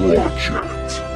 Watch it.